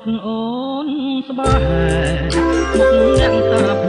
ត់អូនស្បាមុខអ្នកតា